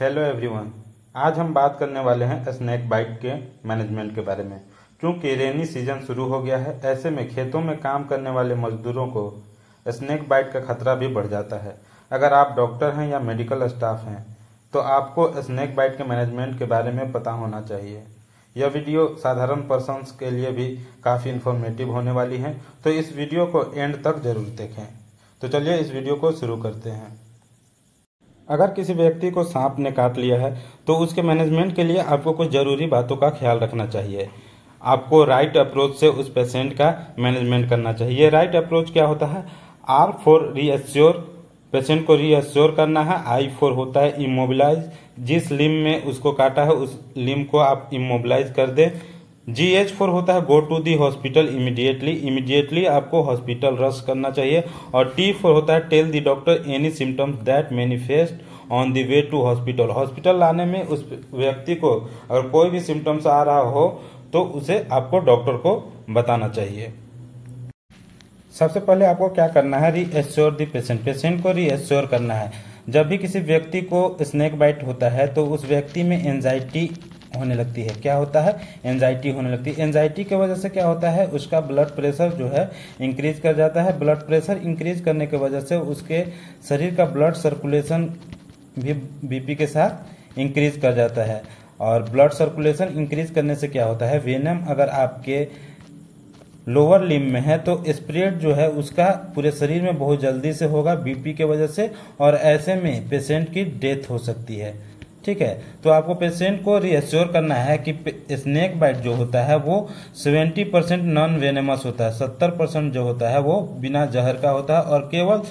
Hello everyone आज हम बात करने वाले हैं स्नैक बाइट के मैनेजमेंट के बारे में। क्योंकि रेनी सीज़न शुरू हो गया है, ऐसे में खेतों में काम करने वाले मजदूरों को स्नैक बाइट का खतरा भी बढ़ जाता है। अगर आप डॉक्टर हैं या मेडिकल स्टाफ हैं तो आपको स्नैक बाइट के मैनेजमेंट के बारे में पता होना चाहिए। यह वीडियो साधारण पर्सनस के लिए भी काफ़ी इन्फॉर्मेटिव होने वाली है तो इस वीडियो को एंड तक ज़रूर देखें। तो चलिए इस वीडियो को शुरू करते हैं। अगर किसी व्यक्ति को सांप ने काट लिया है तो उसके मैनेजमेंट के लिए आपको कुछ ज़रूरी बातों का ख्याल रखना चाहिए। आपको राइट अप्रोच से उस पेशेंट का मैनेजमेंट करना चाहिए। राइट अप्रोच क्या होता है? आर फॉर रीअश्योर पेशेंट को रीअश्योर करना है। आई फोर होता है इमोबिलाइज जिस लिम में उसको काटा है, उस लिम को आप इमोबिलाइज कर दें। जी एच फोर होता है go to the hospital immediately immediately आपको हॉस्पिटल रश करना चाहिए। और टी फोर होता है tell the doctor any symptoms that manifest on the way to hospital hospital लाने में उस व्यक्ति को अगर कोई भी सिम्टम्स आ रहा हो तो उसे आपको डॉक्टर को बताना चाहिए। सबसे पहले आपको क्या करना है? रीएश्योर दी पेशेंट पेशेंट को रीएश्योर करना है। जब भी किसी व्यक्ति को स्नेक बाइट होता है तो उस व्यक्ति में एंजाइटी होने लगती है। क्या होता है? एंजाइटी होने लगती है। एंजाइटी की वजह से क्या होता है? उसका ब्लड प्रेशर जो है इंक्रीज कर जाता है। ब्लड प्रेशर इंक्रीज करने की वजह से उसके शरीर का ब्लड सर्कुलेशन भी बीपी के साथ इंक्रीज कर जाता है। और ब्लड सर्कुलेशन इंक्रीज करने से क्या होता है? वेनम अगर आपके लोअर लिम में है तो स्प्रेड जो है उसका पूरे शरीर में बहुत जल्दी से होगा बीपी के वजह से। और ऐसे में पेशेंट की डेथ हो सकती है। ठीक है? तो आपको पेशेंट को रिएश्योर करना है कि स्नेक बाइट जो होता है वो 70 परसेंट नॉन वेनेमस होता है 70 परसेंट जो होता है वो बिना जहर का होता है और केवल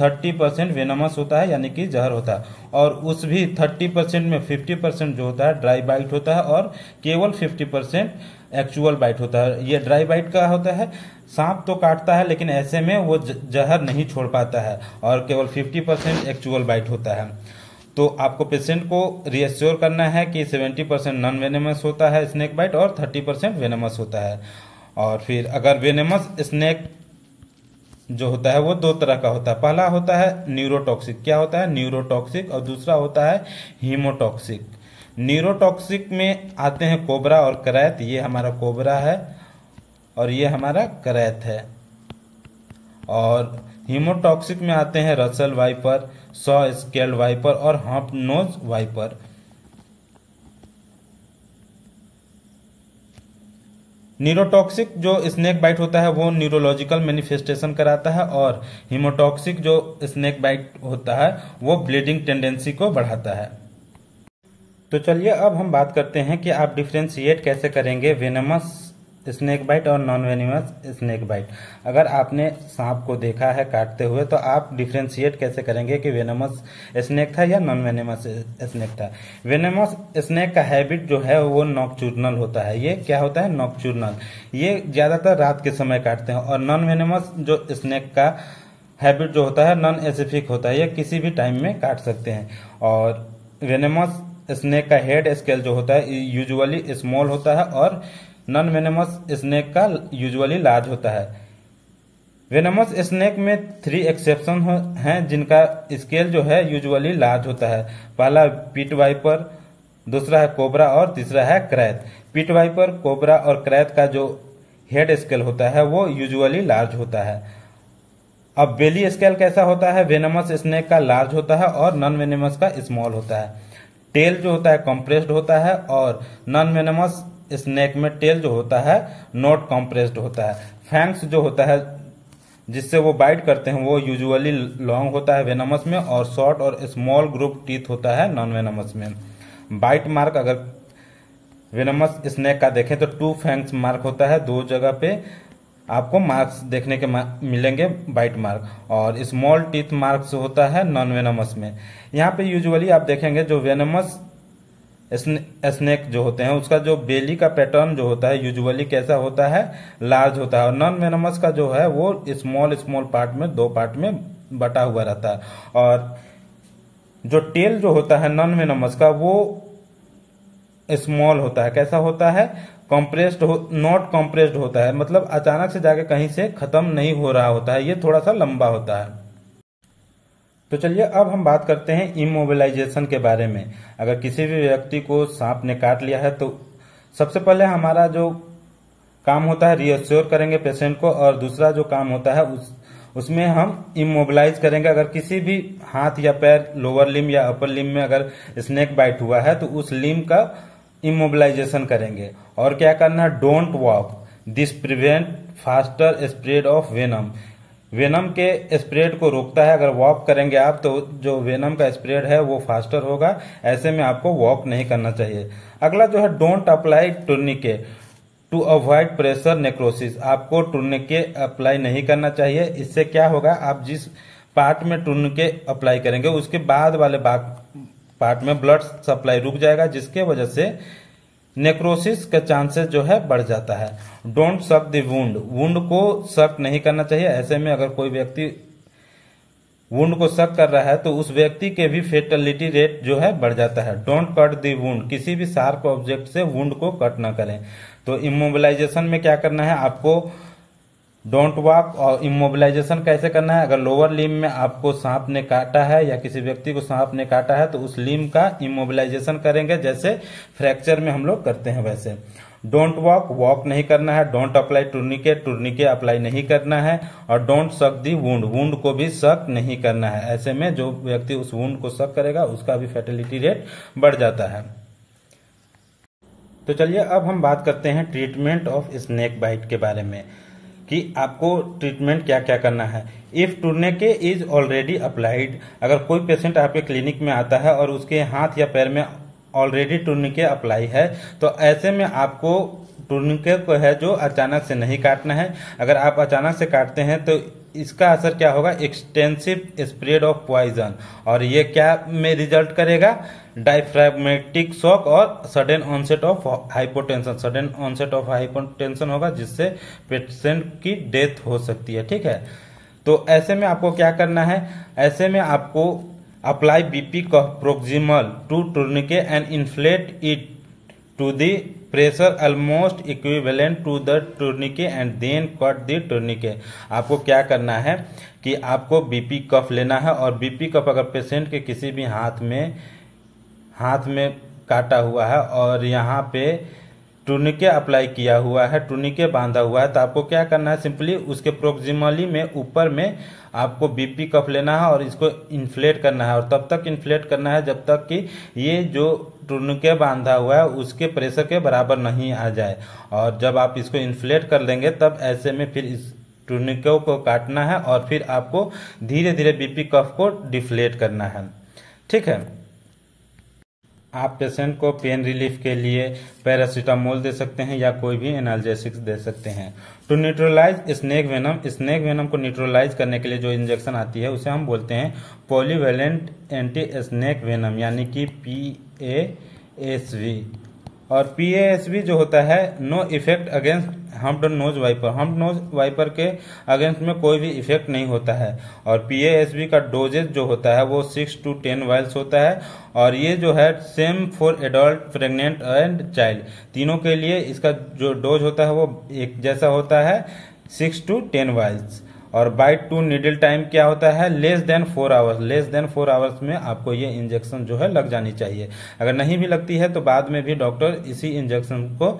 30 परसेंट वेनमस होता है, यानी कि जहर होता है। और उस भी 30 परसेंट में 50 परसेंट जो होता है ड्राई बाइट होता है और केवल 50 परसेंट एक्चुअल बाइट होता है। ये ड्राई बाइट का होता है, सांप तो काटता है, लेकिन ऐसे में वो जहर नहीं छोड़ पाता है और केवल 50 परसेंट एक्चुअल बाइट होता है। तो आपको पेशेंट को रिएश्योर करना है कि 70 परसेंट नॉन वेनेमस होता है स्नेक बाइट और 30 परसेंट वेनेमस होता है। और फिर अगर वेनेमस स्नेक जो होता है वो दो तरह का होता है। पहला होता है न्यूरोटॉक्सिक क्या होता है? न्यूरोटॉक्सिक और दूसरा होता है हीमोटॉक्सिक न्यूरोटॉक्सिक में आते हैं कोबरा और करैत ये हमारा कोबरा है और ये हमारा करैत है। और हीमोटॉक्सिक में आते हैं Russell viper, saw scale viper और हॉप नोज़ वाइपर। न्यूरोटॉक्सिक जो स्नेक बाइट होता है, वो न्यूरोलॉजिकल मैनिफेस्टेशन कराता है और हीमोटॉक्सिक जो स्नेक बाइट होता है, वो ब्लीडिंग टेंडेंसी को बढ़ाता है। तो चलिए अब हम बात करते हैं कि आप डिफ्रेंशिएट कैसे करेंगे वेनमस स्नेक बाइट और नॉन वेनिमस स्नेक बाइट। अगर आपने सांप को देखा है काटते हुए तो आप डिफ्रेंशिएट कैसे करेंगे कि वेनमस स्नेक था या नॉन वेनेमस स्नेक था? वेनेमस स्नेक का हैबिट जो है, वो नॉकचूर्नल होता है। ये क्या होता है? नॉकचूर्नल ये ज़्यादातर रात के समय काटते हैं। और नॉन वेनेमस जो स्नेक का हैबिट जो होता है नॉन एसिफिक होता है, ये किसी भी टाइम में काट सकते हैं। और वेनेमस स्नेक का हेड स्केल जो होता है यूजुअली स्मॉल होता है और नॉन वेनेमस स्नेक का यूजुअली लार्ज होता है। वेनेमस स्नेक में थ्री एक्सेप्शन हैं जिनका स्केल जो है यूजुअली लार्ज होता है। पहला पीट वाइपर दूसरा है कोबरा और तीसरा है क्रैत पीट वाइपर कोबरा और क्रैत का जो हेड स्केल होता है वो यूजुअली लार्ज होता है। अब बेली स्केल कैसा होता है? वेनमस स्नेक का लार्ज होता है और नॉन वेनेमस का स्मॉल होता है। टेल जो होता है कंप्रेस्ड होता है और नॉन वेनेमस स्नेक में टेल जो होता है नॉट कॉम्प्रेस्ड होता है। फैंक्स जो होता है, जिससे वो बाइट करते हैं, वो यूजुअली लॉन्ग होता है वेनमस में और शॉर्ट और स्मॉल ग्रुप टीथ होता है नॉन वेनमस में। बाइट मार्क अगर वेनमस स्नेक का देखें तो टू फैंक्स मार्क होता है दो जगह पे। आपको मार्क्स देखने के मिलेंगे बाइट मार्क और स्मॉल टीथ मार्क्स होता है नॉन वेनमस में। यहाँ पे यूजुअली आप देखेंगे जो वेनमस स्नेक जो होते हैं, उसका जो बेली का पैटर्न जो होता है यूजुअली कैसा होता है? लार्ज होता है। और नॉन वेनमस का जो है, वो स्मॉल स्मॉल पार्ट में, दो पार्ट में बटा हुआ रहता है। और जो टेल जो होता है नॉन वेनमस का, वो स्मॉल होता है। कैसा होता है? कॉम्प्रेस्ड हो नॉट कॉम्प्रेस्ड होता है। मतलब अचानक से जाके कहीं से खत्म नहीं हो रहा होता है। ये थोड़ा सा लंबा होता है। तो चलिए, अब हम बात करते हैं इमोबिलाइजेशन के बारे में। अगर किसी भी व्यक्ति को सांप ने काट लिया है तो सबसे पहले हमारा जो काम होता है रिएश्योर करेंगे पेशेंट को, और दूसरा जो काम होता है, उस, उसमें हम इमोबिलाइज करेंगे। अगर किसी भी हाथ या पैर लोअर लिम या अपर लिम में अगर स्नेक बाइट हुआ है तो उस लिम का इमोबिलाइजेशन करेंगे। और क्या करना है? Don't walk this prevent faster spread of venom venom के स्प्रेड को रोकता है। अगर वॉक करेंगे आप तो जो वेनम का स्प्रेड है, वो फास्टर होगा। ऐसे में आपको वॉक नहीं करना चाहिए। अगला जो है, don't apply tourniquet. To avoid pressure necrosis. आपको टूर्निके अप्लाई नहीं करना चाहिए। इससे क्या होगा, आप जिस पार्ट में टूर्निके अप्लाई करेंगे, उसके बाद वाले पार्ट में ब्लड सप्लाई रुक जाएगा, जिसके वजह से नेक्रोसिस का चांसेस जो है बढ़ जाता है। Don't suck the wound wound को सक नहीं करना चाहिए। ऐसे में अगर कोई व्यक्ति वुंड को सक कर रहा है तो उस व्यक्ति के भी फेटलिटी रेट जो है बढ़ जाता है। डोंट कट दी वुंड किसी भी शार्प ऑब्जेक्ट से वुंड को कट ना करें। तो इमोबिलाइजेशन में क्या करना है? आपको डोंट वॉक और इमोबिलाइजेशन कैसे करना है? अगर लोअर लिम में आपको सांप ने काटा है या किसी व्यक्ति को सांप ने काटा है तो उस लिम का इमोबिलाइजेशन करेंगे, जैसे फ्रैक्चर में हम लोग करते हैं वैसे। डोंट वॉक वॉक नहीं करना है, don't apply tourniquet tourniquet apply नहीं करना है, और डोंट सक दी वुंड वुंड को भी सक नहीं करना है। ऐसे में जो व्यक्ति उस वुंड को सक करेगा, उसका भी फर्टिलिटी रेट बढ़ जाता है। तो चलिए, अब हम बात करते हैं ट्रीटमेंट ऑफ़ स्नेक बाइट के बारे में। कि आपको ट्रीटमेंट क्या क्या करना है। If tourniquet is already applied अगर कोई पेशेंट आपके क्लिनिक में आता है और उसके हाथ या पैर में ऑलरेडी टूर्निके अप्लाई है तो ऐसे में आपको टूर्निके को है जो अचानक से नहीं काटना है। अगर आप अचानक से काटते हैं तो इसका असर क्या होगा? एक्सटेंसिव स्प्रेड ऑफ़ पॉइजन और ये क्या में रिज़ल्ट करेगा? डायफ्रागमेटिक शॉक और sudden onset of hypotension sudden onset of hypotension होगा, जिससे पेशेंट की डेथ हो सकती है, ठीक है? तो ऐसे में आपको क्या करना है? ऐसे में आपको apply BP proximal to tourniquet and inflate it to the pressure almost equivalent to the tourniquet and then cut the tourniquet आपको क्या करना है कि आपको बीपी कफ लेना है और बीपी कफ अगर पेशेंट के किसी भी हाथ में हाथ में काटा हुआ है और यहाँ पे टूनिके अप्लाई किया हुआ है, टूनिके बांधा हुआ है तो आपको क्या करना है? सिंपली उसके प्रोक्सिमली में, ऊपर में आपको बीपी कफ लेना है और इसको इन्फ्लेट करना है। और तब तक इन्फ्लेट करना है जब तक कि ये जो टूनिके बांधा हुआ है, उसके प्रेशर के बराबर नहीं आ जाए। और जब आप इसको इन्फ्लेट कर लेंगे, तब ऐसे में फिर इस टूनिकों को काटना है और फिर आपको धीरे धीरे बीपी कफ को डिफ्लेट करना है। ठीक है? आप पेशेंट को पेन रिलीफ के लिए पैरासीटामोल दे सकते हैं या कोई भी एनाल्जेसिक्स दे सकते हैं। To neutralize snake venom snake venom को न्यूट्रोलाइज करने के लिए जो इंजेक्शन आती है, उसे हम बोलते हैं पॉलीवेलेंट एंटी स्नेक वेनम यानी कि पी ए एस वी और PASB जो होता है no effect against humped nose viper humped nose viper के अगेंस्ट में कोई भी इफ़ेक्ट नहीं होता है। और PASB का डोजेज जो होता है, वो सिक्स टू टेन वाइल्स होता है। और ये जो है same for adult pregnant and child तीनों के लिए इसका जो डोज होता है, वो एक जैसा होता है सिक्स टू टेन वाइल्स और बाई टू निडल टाइम क्या होता है? Less than four hours. Less than four hours में आपको ये इंजेक्शन जो है लग जानी चाहिए। अगर नहीं भी लगती है तो बाद में भी डॉक्टर इसी इंजेक्शन को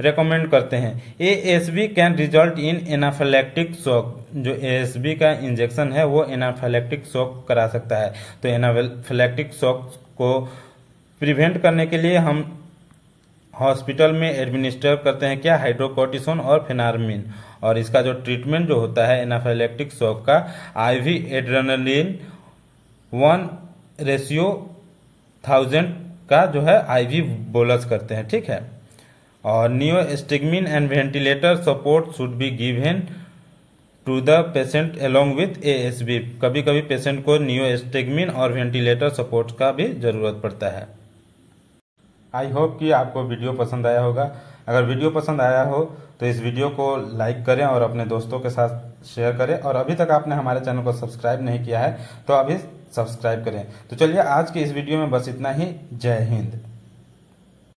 रेकमेंड करते हैं। A S B can result in anaphylactic shock जो ए एस बी का इंजेक्शन है, वो एनाफेलेक्टिक शॉक करा सकता है। तो एनाफेलेक्टिक शॉक को प्रिवेंट करने के लिए हम हॉस्पिटल में एडमिनिस्टर करते हैं क्या? हाइड्रोकोटिसोन और फेनारमिन और इसका जो ट्रीटमेंट जो होता है एनाफाइलेक्टिक शॉक का IV adrenaline one ratio thousand का जो है आईवी बोलस करते हैं, ठीक है? और neostigmine and ventilator support should be given to the patient along with A S B कभी कभी पेशेंट को नियोस्टिगमिन और वेंटिलेटर सपोर्ट का भी ज़रूरत पड़ता है। आई होप कि आपको वीडियो पसंद आया होगा। अगर वीडियो पसंद आया हो तो इस वीडियो को लाइक करें और अपने दोस्तों के साथ शेयर करें। और अभी तक आपने हमारे चैनल को सब्सक्राइब नहीं किया है तो अभी सब्सक्राइब करें। तो चलिए आज की इस वीडियो में बस इतना ही। जय हिंद।